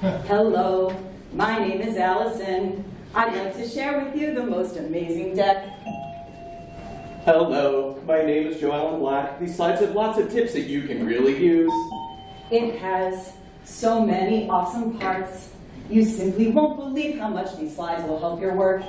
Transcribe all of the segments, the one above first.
Hello, my name is Allison. I'd like to share with you the most amazing deck. Hello, my name is Joe Allen Black. These slides have lots of tips that you can really use. It has so many awesome parts. You simply won't believe how much these slides will help your work.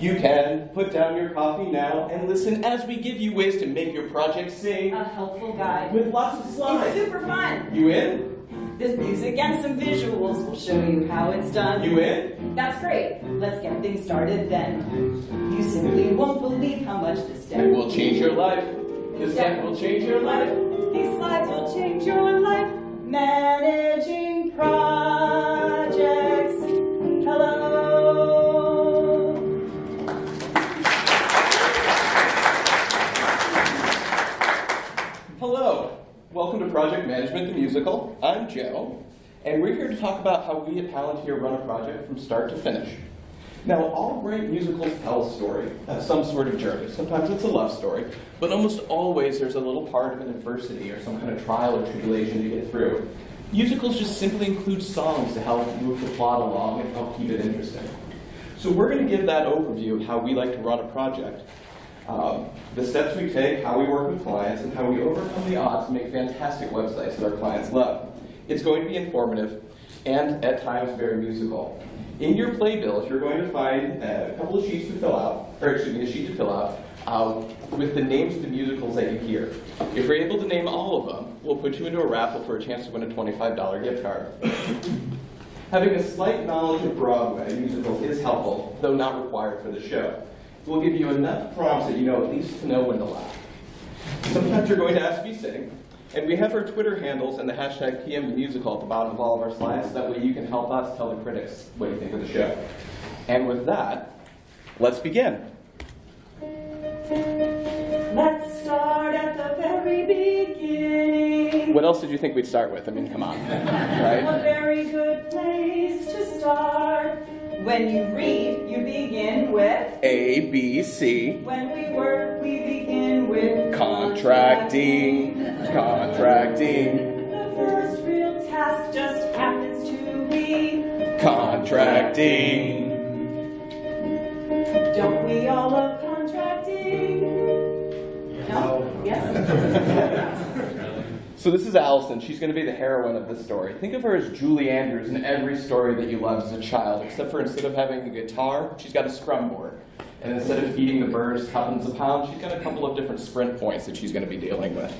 You can put down your coffee now and listen as we give you ways to make your project sing A helpful guide. with lots of slides. It's slides. super fun. You in? This music and some visuals will show you how it's done. You in? That's great. Let's get things started then. You simply won't believe how much this step It will change your life. This step will change your life. These slides will change your life. Managing projects. Project Management the Musical. I'm Joe, and we're here to talk about how we at Palantir run a project from start to finish. Now, all great musicals tell a story, uh, some sort of journey. Sometimes it's a love story, but almost always there's a little part of an adversity or some kind of trial or tribulation to get through. Musicals just simply include songs to help move the plot along and help keep it interesting. So we're going to give that overview of how we like to run a project um, the steps we take, how we work with clients, and how we overcome the odds to make fantastic websites that our clients love. It's going to be informative and at times very musical. In your playbills, you're going to find uh, a couple of sheets to fill out, or excuse me, a sheet to fill out uh, with the names of the musicals that you hear. If you're able to name all of them, we'll put you into a raffle for a chance to win a $25 gift card. Having a slight knowledge of Broadway musicals is helpful, though not required for the show. We'll give you enough prompts that you know at least to know when to laugh. Sometimes you're going to ask me sing, and we have our Twitter handles and the hashtag PMMusical at the bottom of all of our slides, so that way you can help us tell the critics what you think of the show. And with that, let's begin. Let's start at the very beginning. What else did you think we'd start with? I mean, come on. A very good place to start. When you read, you begin with. A, B, C, When we work, we begin with contracting, contracting, The first real task just happens to be. contracting. Don't we all love contracting? No? Yes? So this is Allison. She's going to be the heroine of this story. Think of her as Julie Andrews in every story that you loved as a child, except for instead of having a guitar, she's got a scrum board. And instead of feeding the birds tuppence a pound, she's got a couple of different sprint points that she's going to be dealing with.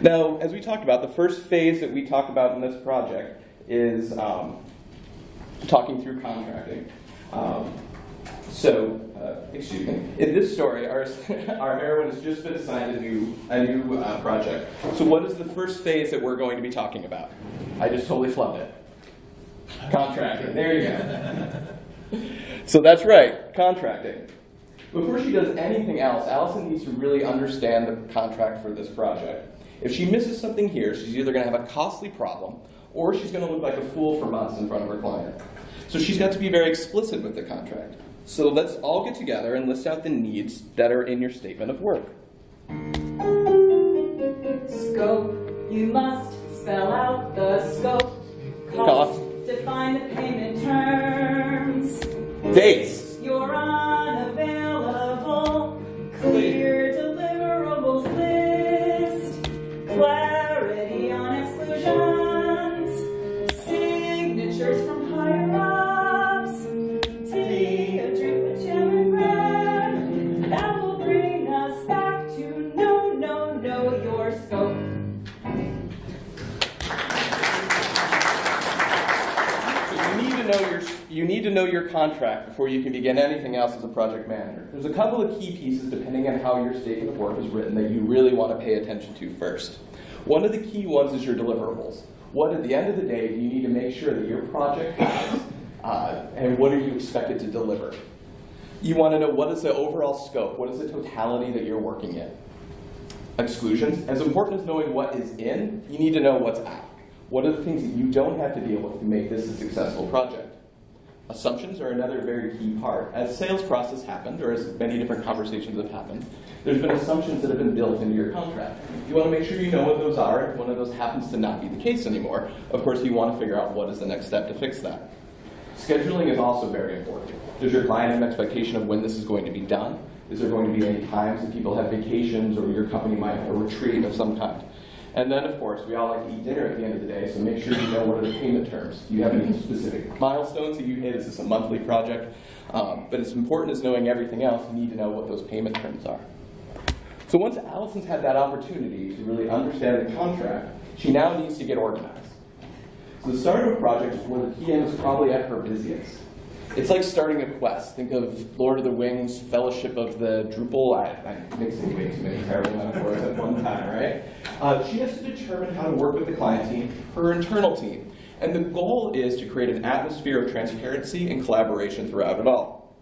Now, as we talked about, the first phase that we talk about in this project is um, talking through contracting. Um, so, uh, excuse me. In this story, our, our heroine has just been assigned a new, a new uh, project. So, what is the first phase that we're going to be talking about? I just totally flubbed it. Contracting. There you go. so that's right, contracting. Before she does anything else, Allison needs to really understand the contract for this project. If she misses something here, she's either going to have a costly problem or she's going to look like a fool for months in front of her client. So she's got to be very explicit with the contract. So let's all get together and list out the needs that are in your statement of work. Scope, you must spell out the scope. Cost. define the payment terms. Dates. To know your contract before you can begin anything else as a project manager. There's a couple of key pieces depending on how your statement of work is written that you really want to pay attention to first. One of the key ones is your deliverables. What at the end of the day do you need to make sure that your project has, uh, and what are you expected to deliver? You want to know what is the overall scope, what is the totality that you're working in. Exclusions, as important as knowing what is in, you need to know what's out. What are the things that you don't have to deal with to make this a successful project? Assumptions are another very key part. As sales process happened, or as many different conversations have happened, there's been assumptions that have been built into your contract. You want to make sure you know what those are. If one of those happens to not be the case anymore, of course, you want to figure out what is the next step to fix that. Scheduling is also very important. Does your client have an expectation of when this is going to be done? Is there going to be any times that people have vacations or your company might have a retreat of some kind? And then, of course, we all like to eat dinner at the end of the day, so make sure you know what are the payment terms. Do you have any specific milestones that you hit? Is this a monthly project? Um, but as important as knowing everything else, you need to know what those payment terms are. So once Allison's had that opportunity to really understand the contract, she now needs to get organized. So the start of a project is where the PM is probably at her busiest. It's like starting a quest. Think of Lord of the Wings, Fellowship of the Drupal. I, I'm mixing way too many terrible metaphors at one time, right? Uh, she has to determine how to work with the client team, her internal team. And the goal is to create an atmosphere of transparency and collaboration throughout it all.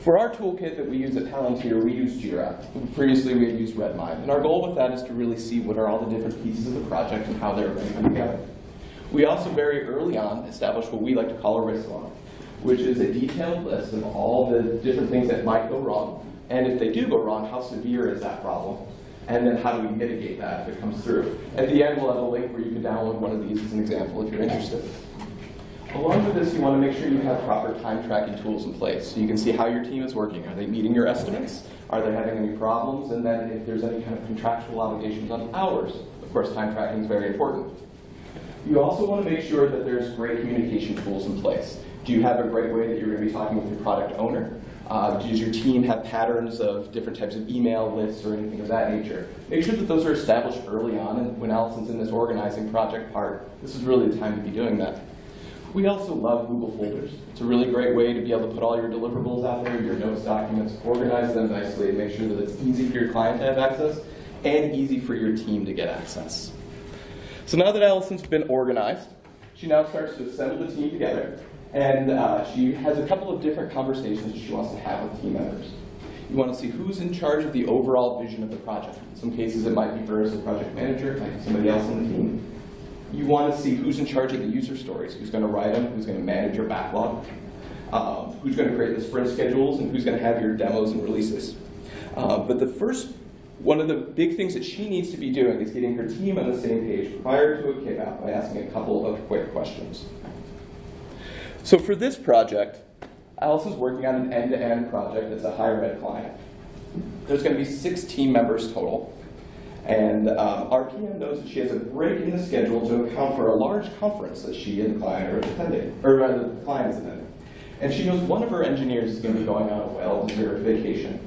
For our toolkit that we use at Palantir, we use Jira. Previously, we had used Redmine. And our goal with that is to really see what are all the different pieces of the project and how they're come together. We also very early on established what we like to call a risk log, which is a detailed list of all the different things that might go wrong. And if they do go wrong, how severe is that problem? And then how do we mitigate that if it comes through? At the end, we'll have a link where you can download one of these as an example if you're interested. Along with this, you want to make sure you have proper time tracking tools in place so you can see how your team is working. Are they meeting your estimates? Are they having any problems? And then if there's any kind of contractual obligations on hours, of course, time tracking is very important. You also want to make sure that there's great communication tools in place. Do you have a great way that you're going to be talking with your product owner? Uh, does your team have patterns of different types of email lists or anything of that nature? Make sure that those are established early on, and when Allison's in this organizing project part, this is really the time to be doing that. We also love Google Folders. It's a really great way to be able to put all your deliverables out there, your notes documents, organize them nicely, and make sure that it's easy for your client to have access and easy for your team to get access. So now that Allison's been organized, she now starts to assemble the team together, and uh, she has a couple of different conversations she wants to have with team members. You want to see who's in charge of the overall vision of the project. In some cases, it might be her as the project manager, it might be somebody else in the team. You want to see who's in charge of the user stories, who's going to write them, who's going to manage your backlog, um, who's going to create the sprint schedules, and who's going to have your demos and releases. Uh, but the first, one of the big things that she needs to be doing is getting her team on the same page prior to a kickoff by asking a couple of quick questions. So for this project, Alice is working on an end-to-end project that's a higher ed client. There's going to be six team members total. And um, our PM knows that she has a break in the schedule to account for a large conference that she and the client are attending, or rather, the client's attending. And she knows one of her engineers is going to be going on a well-deserved vacation.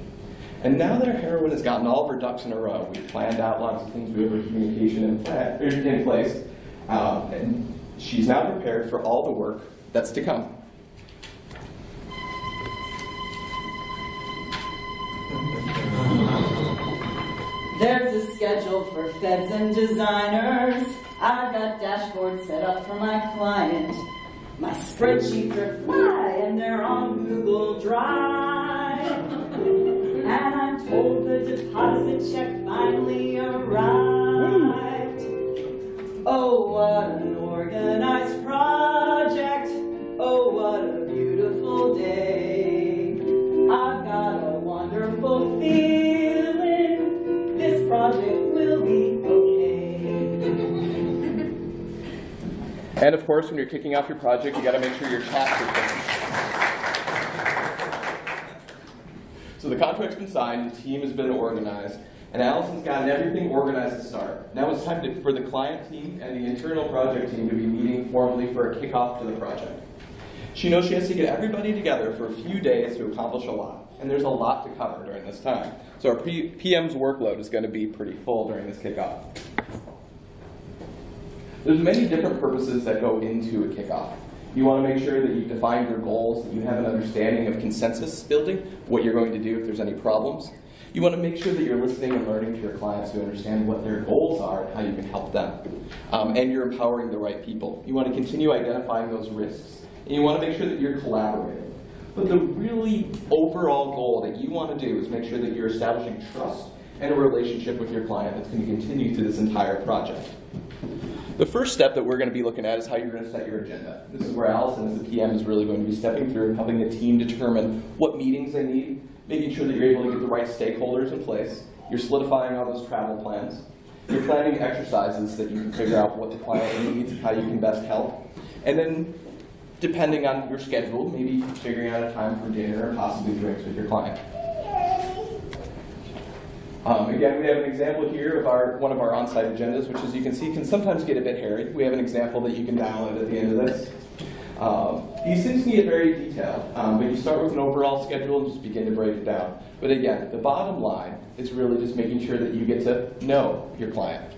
And now that our heroine has gotten all of her ducks in a row, we've planned out lots of things, we have her communication in, in place, um, and she's now prepared for all the work that's to come. There's a schedule for feds and designers. I've got dashboards set up for my client. My spreadsheets are fly and they're on Google Drive. Told the deposit check finally arrived. Oh, what an organized project. Oh, what a beautiful day. I've got a wonderful feeling. This project will be okay. And of course, when you're kicking off your project, you got to make sure your chats are finished. So the contract's been signed, the team has been organized, and Allison's gotten everything organized to start. Now it's time to, for the client team and the internal project team to be meeting formally for a kickoff to the project. She knows she has to get everybody together for a few days to accomplish a lot, and there's a lot to cover during this time. So our P- PM's workload is going to be pretty full during this kickoff. There's many different purposes that go into a kickoff. You want to make sure that you've defined your goals, that you have an understanding of consensus building, what you're going to do if there's any problems. You want to make sure that you're listening and learning to your clients to understand what their goals are and how you can help them. Um, and you're empowering the right people. You want to continue identifying those risks. And you want to make sure that you're collaborating. But the really overall goal that you want to do is make sure that you're establishing trust and a relationship with your client that's going to continue through this entire project. The first step that we're going to be looking at is how you're going to set your agenda. This is where Allison, as the PM, is really going to be stepping through and helping the team determine what meetings they need, making sure that you're able to get the right stakeholders in place. You're solidifying all those travel plans. You're planning exercises that you can figure out what the client needs, and how you can best help. And then, depending on your schedule, maybe figuring out a time for dinner or possibly drinks with your client. Um, again, we have an example here of our one of our on-site agendas, which as you can see can sometimes get a bit hairy. We have an example that you can download at the end of this. Um, these things can get very detailed, um, but you start with an overall schedule and just begin to break it down. But again, the bottom line is really just making sure that you get to know your client.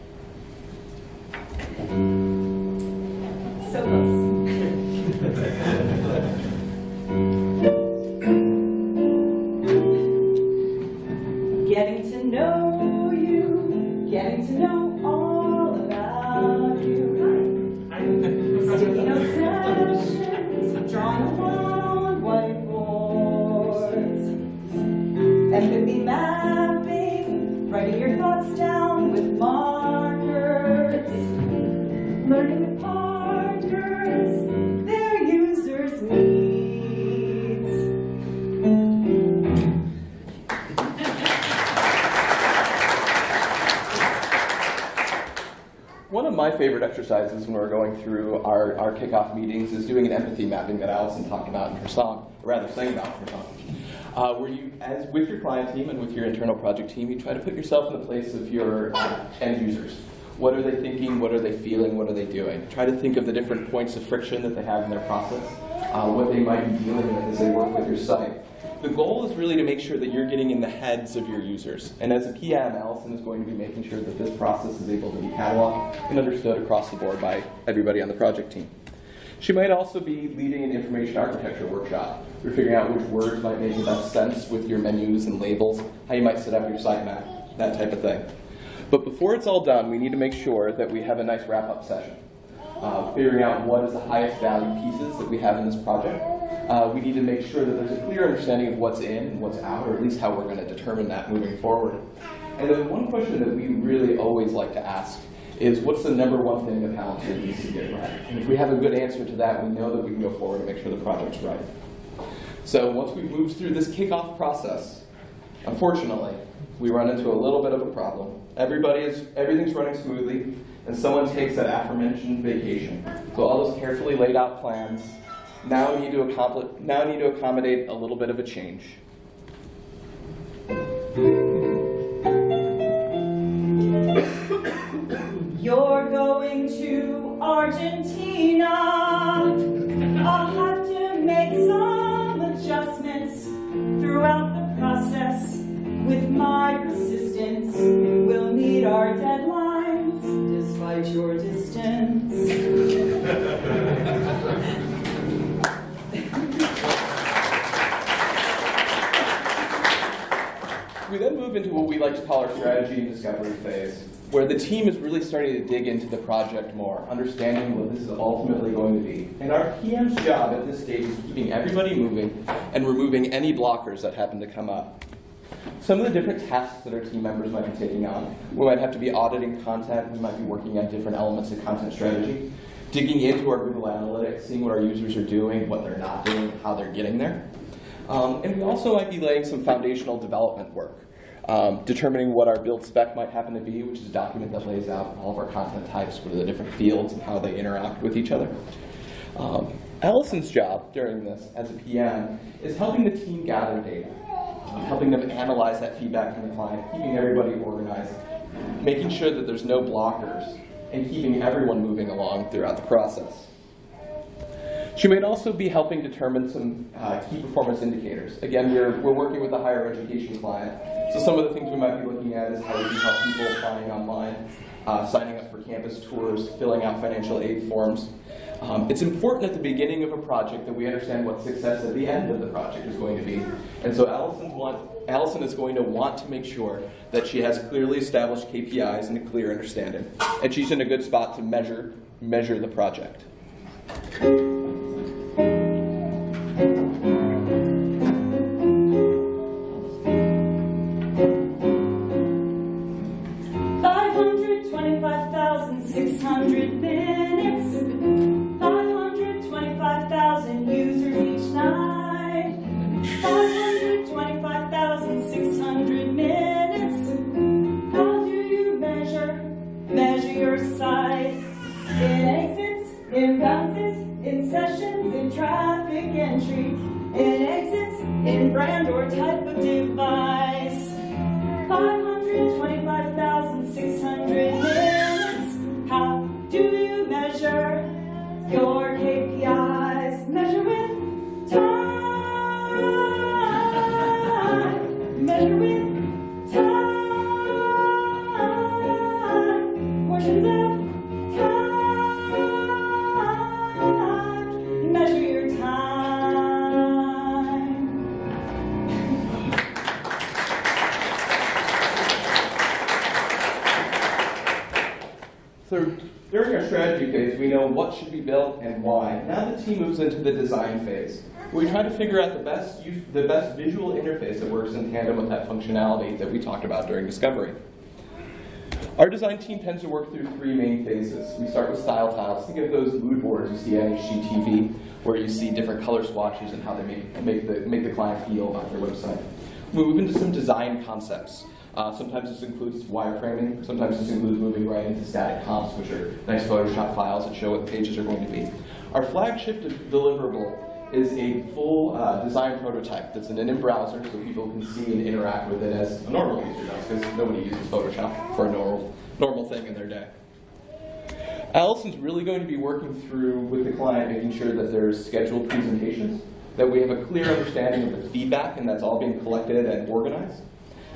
So Empathy mapping, writing your thoughts down with markers. Learning partners, their users' needs. One of my favorite exercises when we're going through our, our kickoff meetings is doing an empathy mapping that Allison talked about in her song, or rather sang about in her song. Uh, where you, as with your client team and with your internal project team, you try to put yourself in the place of your end users. What are they thinking? What are they feeling? What are they doing? Try to think of the different points of friction that they have in their process, uh, what they might be dealing with as they work with your site. The goal is really to make sure that you're getting in the heads of your users. And as a PM, Allison is going to be making sure that this process is able to be cataloged and understood across the board by everybody on the project team. She might also be leading an information architecture workshop. We're figuring out which words might make the best sense with your menus and labels, how you might set up your sitemap, that type of thing. But before it's all done, we need to make sure that we have a nice wrap-up session. Uh, figuring out what is the highest value pieces that we have in this project. Uh, we need to make sure that there's a clear understanding of what's in and what's out, or at least how we're going to determine that moving forward. And then one question that we really always like to ask is what's the number one thing that Palantir needs to get right? And if we have a good answer to that, we know that we can go forward and make sure the project's right. So once we've moved through this kickoff process, unfortunately, we run into a little bit of a problem. Everybody is, everything's running smoothly, and someone takes that aforementioned vacation. So all those carefully laid out plans now need to now need to accommodate a little bit of a change. Argentina. I'll have to make some adjustments throughout the process. With my persistence, we'll meet our deadlines despite your distance. We then move into what we like to call our strategy and discovery phase, where the team is really starting to dig into the project more, understanding what this is ultimately going to be. And our PM's job at this stage is keeping everybody moving and removing any blockers that happen to come up. Some of the different tasks that our team members might be taking on, we might have to be auditing content, we might be working on different elements of content strategy, digging into our Google Analytics, seeing what our users are doing, what they're not doing, how they're getting there. Um, and we also might be laying some foundational development work, um, determining what our build spec might happen to be, which is a document that lays out all of our content types, what are the different fields and how they interact with each other. Um, Allison's job during this as a PM is helping the team gather data, um, helping them analyze that feedback from the client, keeping everybody organized, making sure that there's no blockers, and keeping everyone moving along throughout the process. She might also be helping determine some uh, key performance indicators. Again, we're, we're working with a higher education client, so some of the things we might be looking at is how we can help people applying online, uh, signing up for campus tours, filling out financial aid forms. Um, it's important at the beginning of a project that we understand what success at the end of the project is going to be. And so want, Allison is going to want to make sure that she has clearly established KPIs and a clear understanding. And she's in a good spot to measure, measure the project. What should be built and why. Now the team moves into the design phase. We try to figure out the best, use, the best visual interface that works in tandem with that functionality that we talked about during discovery. Our design team tends to work through three main phases. We start with style tiles. Think of those mood boards you see on HGTV, where you see different color swatches and how they make, make, the, make the client feel on their website. We move into some design concepts. Uh, sometimes this includes wireframing. Sometimes this includes moving right into static comps, which are nice Photoshop files that show what the pages are going to be. Our flagship deliverable is a full uh, design prototype that's in an in-browser so people can see and interact with it as a normal user does, because nobody uses Photoshop for a normal, normal thing in their day. Allison's really going to be working through with the client, making sure that there's scheduled presentations, that we have a clear understanding of the feedback, and that's all being collected and organized.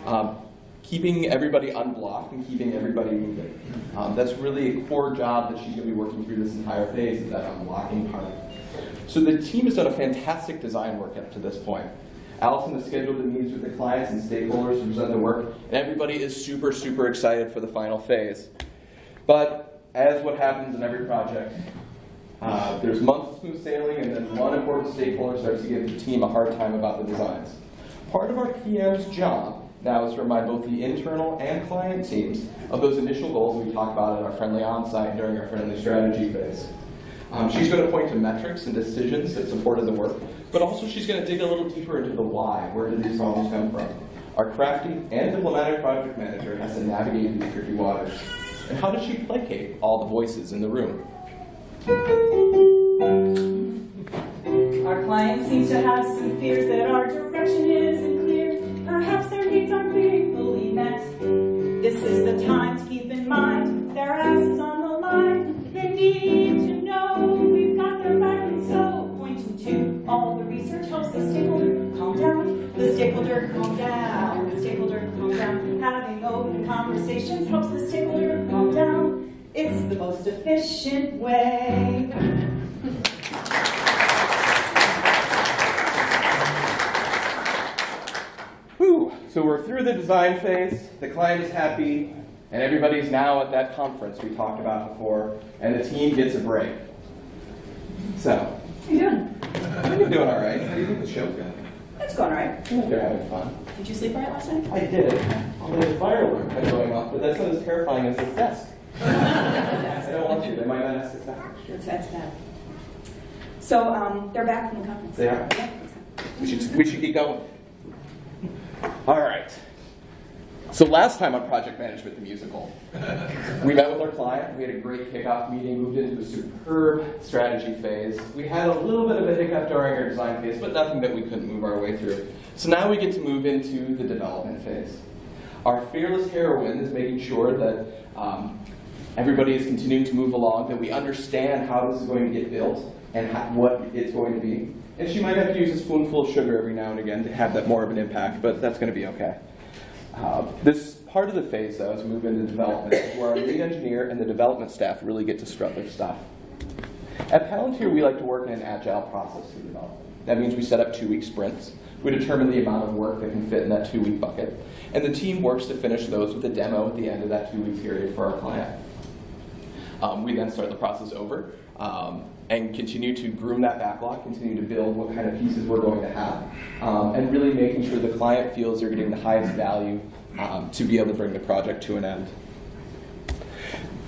Um, keeping everybody unblocked and keeping everybody moving. Um, that's really a core job that she's going to be working through this entire phase, is that unblocking part. So the team has done a fantastic design work up to this point. Allison has scheduled the meetings with the clients and stakeholders to present the work, and everybody is super, super excited for the final phase. But as what happens in every project, uh, there's months of smooth sailing, and then one important stakeholder starts to give the team a hard time about the designs. Part of our PM's job now is to remind both the internal and client teams of those initial goals we talked about at our friendly onsite during our friendly strategy phase. Um, she's going to point to metrics and decisions that supported the work, but also she's going to dig a little deeper into the why. Where did these problems come from? Our crafty and diplomatic project manager has to navigate these tricky waters. And how does she placate all the voices in the room? Our client seems to have some fears that our direction isn't clear. Perhaps their needs aren't being fully met. This is the time to keep in mind their ass stakeholder calm down. The stakeholder calm down. Having open conversations helps the stakeholder calm down. It's the most efficient way. Whew. So we're through the design phase, the client is happy, and everybody's now at that conference we talked about before, and the team gets a break. So, How you doing? I'm doing all right. How do you think the show's going? It's going all right. They're having fun. Did you sleep all right last night? I did. Although the fire alarm kept going off, but that's not as terrifying as this desk. I don't want to. They might not ask us year. That's, that's bad. So, um, they're back from the conference. They are. Yeah. We should, we should keep going. All right. So last time on Project Management the Musical, we met with our client. We had a great kickoff meeting, moved into a superb strategy phase. We had a little bit of a hiccup during our design phase, but nothing that we couldn't move our way through. So now we get to move into the development phase. Our fearless heroine is making sure that um, everybody is continuing to move along, that we understand how this is going to get built and how, what it's going to be. And she might have to use a spoonful of sugar every now and again to have that more of an impact, but that's going to be okay. Uh, this part of the phase, though, as we move into development, is where our lead engineer and the development staff really get to strut their stuff. At Palantir, we like to work in an agile process for development. That means we set up two-week sprints. We determine the amount of work that can fit in that two-week bucket, and the team works to finish those with a demo at the end of that two-week period for our client. Um, we then start the process over um, and continue to groom that backlog, continue to build what kind of pieces we're going to have, um, and really making sure the client feels they're getting the highest value um, to be able to bring the project to an end.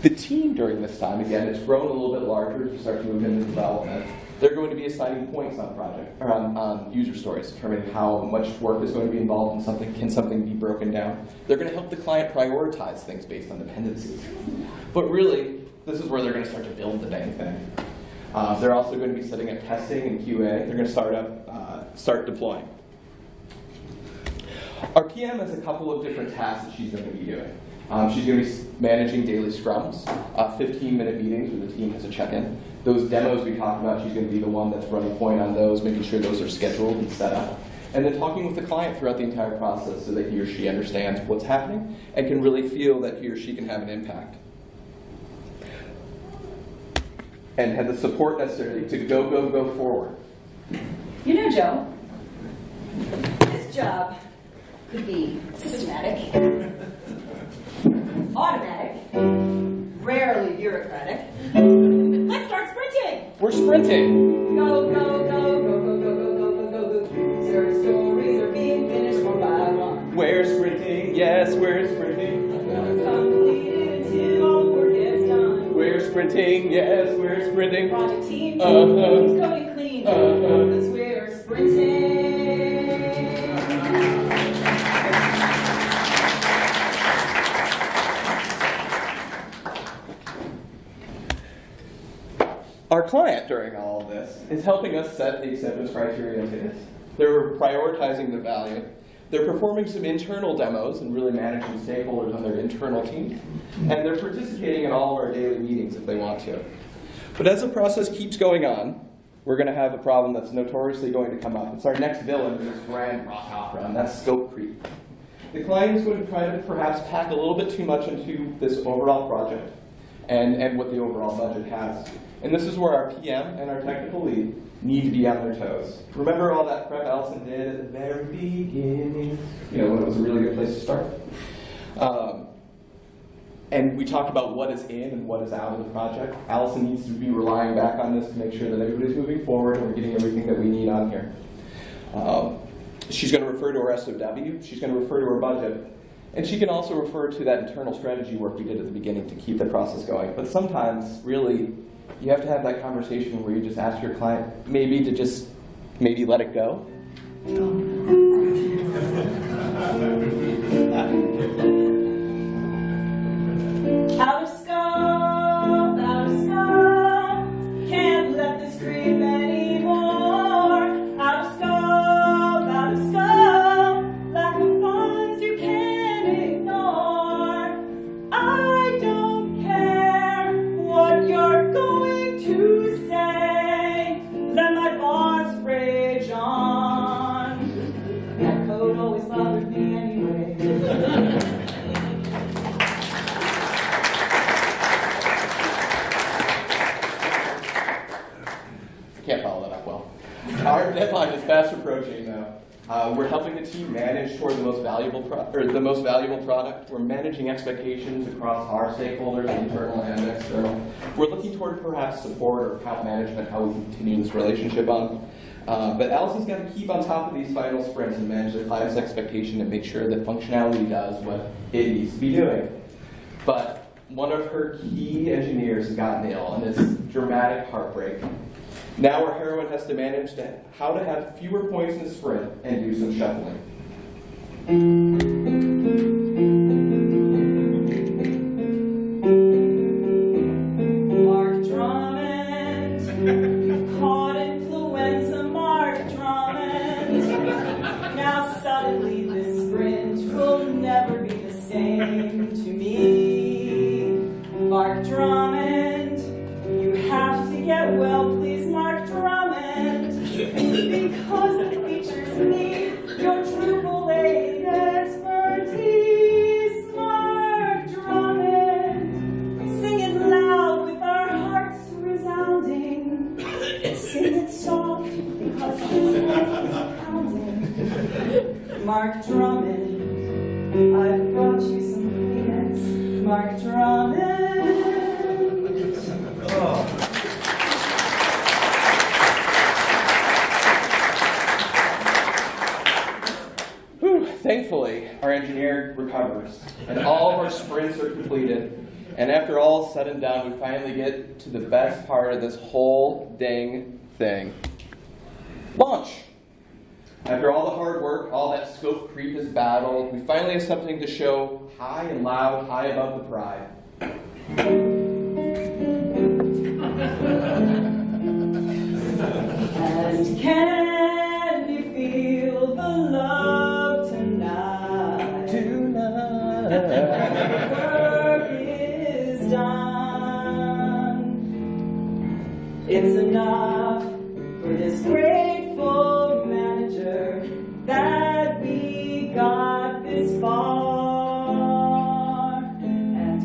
The team during this time, again, it's grown a little bit larger as start to move into development. They're going to be assigning points on project or on, on user stories, determining how much work is going to be involved in something. Can something be broken down? They're going to help the client prioritize things based on dependencies. But really, this is where they're going to start to build the dang thing. Uh, they're also going to be setting up testing and QA. They're going to start up, uh, start deploying. Our PM has a couple of different tasks that she's going to be doing. Um, she's going to be managing daily scrums, 15-minute uh, meetings where the team has a check-in. Those demos we talked about, she's going to be the one that's running point on those, making sure those are scheduled and set up. And then talking with the client throughout the entire process so that he or she understands what's happening and can really feel that he or she can have an impact. And have the support necessary to go, go, go forward. You know, Joe, this job could be systematic, automatic, rarely bureaucratic. Let's start sprinting. We're sprinting. Go, go, go, go, go, go, go, go, go, go, go. Their stories are being finished one by one. We're sprinting, yes, sprinting, yes, we're sprinting. Project team, Uh-huh. keeps going clean. Uh-huh. Because we're sprinting. Our client during all of this is helping us set the acceptance criteria into this. They're prioritizing the value. They're performing some internal demos and really managing stakeholders on their internal team. And they're participating in all of our daily meetings if they want to. But as the process keeps going on, we're going to have a problem that's notoriously going to come up. It's our next villain in this grand rock opera, and that's scope creep. The client is going to try to perhaps pack a little bit too much into this overall project and, and what the overall budget has. And this is where our PM and our technical lead need to be on their toes. Remember all that prep Allison did at the very beginning? You know, when it was a really good place to start. Um, and we talked about what is in and what is out of the project. Allison needs to be relying back on this to make sure that everybody's moving forward and we're getting everything that we need on here. Um, she's going to refer to her SOW, she's going to refer to her budget, and she can also refer to that internal strategy work we did at the beginning to keep the process going. But sometimes, really, you have to have that conversation where you just ask your client maybe to just maybe let it go. deadline is fast approaching now. Uh, we're helping the team manage toward the most valuable or the most valuable product. We're managing expectations across our stakeholders, internal and external. We're looking toward perhaps support or account management, how we continue this relationship on. Uh, but Allison's got to keep on top of these final sprints and manage the client's expectation and make sure that functionality does what it needs to be doing. But one of her key engineers has gotten ill, and it's dramatic heartbreak. Now our heroine has to manage to, how to have fewer points in the sprint and do some shuffling. Thankfully, our engineer recovers, and all of our sprints are completed. And after all said and done, we finally get to the best part of this whole dang thing launch. After all the hard work, all that scope creep is battled, we finally have something to show high and loud, high above the pride.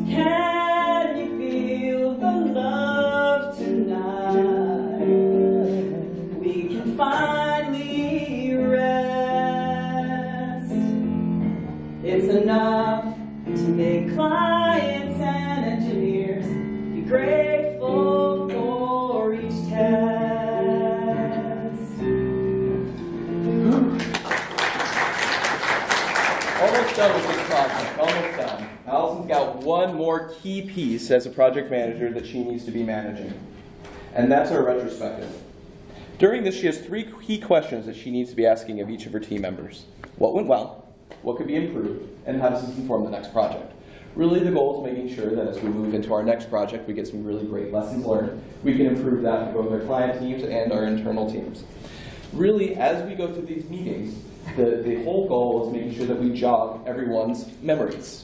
And one more key piece as a project manager that she needs to be managing, and that's our retrospective. During this, she has three key questions that she needs to be asking of each of her team members. What went well? What could be improved? And how does this inform the next project? Really, the goal is making sure that as we move into our next project, we get some really great lessons learned. We can improve that for both our client teams and our internal teams. Really, as we go through these meetings, the, the whole goal is making sure that we jog everyone's memories.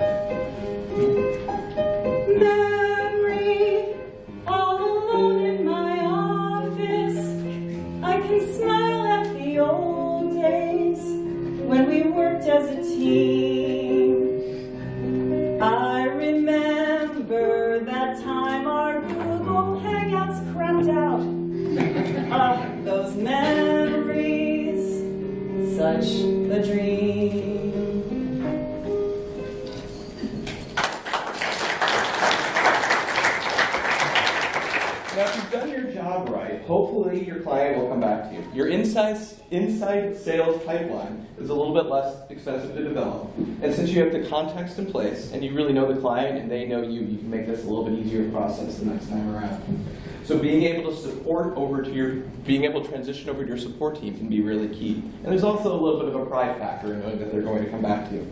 Your inside, inside sales pipeline is a little bit less expensive to develop. And since you have the context in place and you really know the client and they know you, you can make this a little bit easier process the next time around. So being able to support over to your, being able to transition over to your support team can be really key. And there's also a little bit of a pride factor in knowing that they're going to come back to you.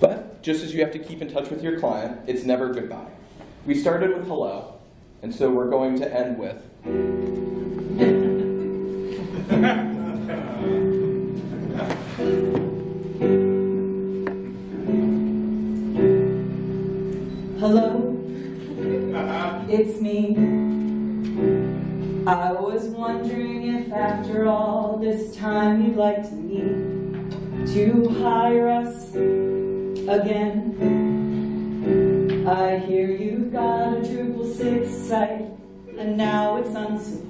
But just as you have to keep in touch with your client, it's never goodbye. We started with hello, and so we're going to end with you'd like to meet to hire us again. I hear you've got a Drupal 6 site and now it's unsupported.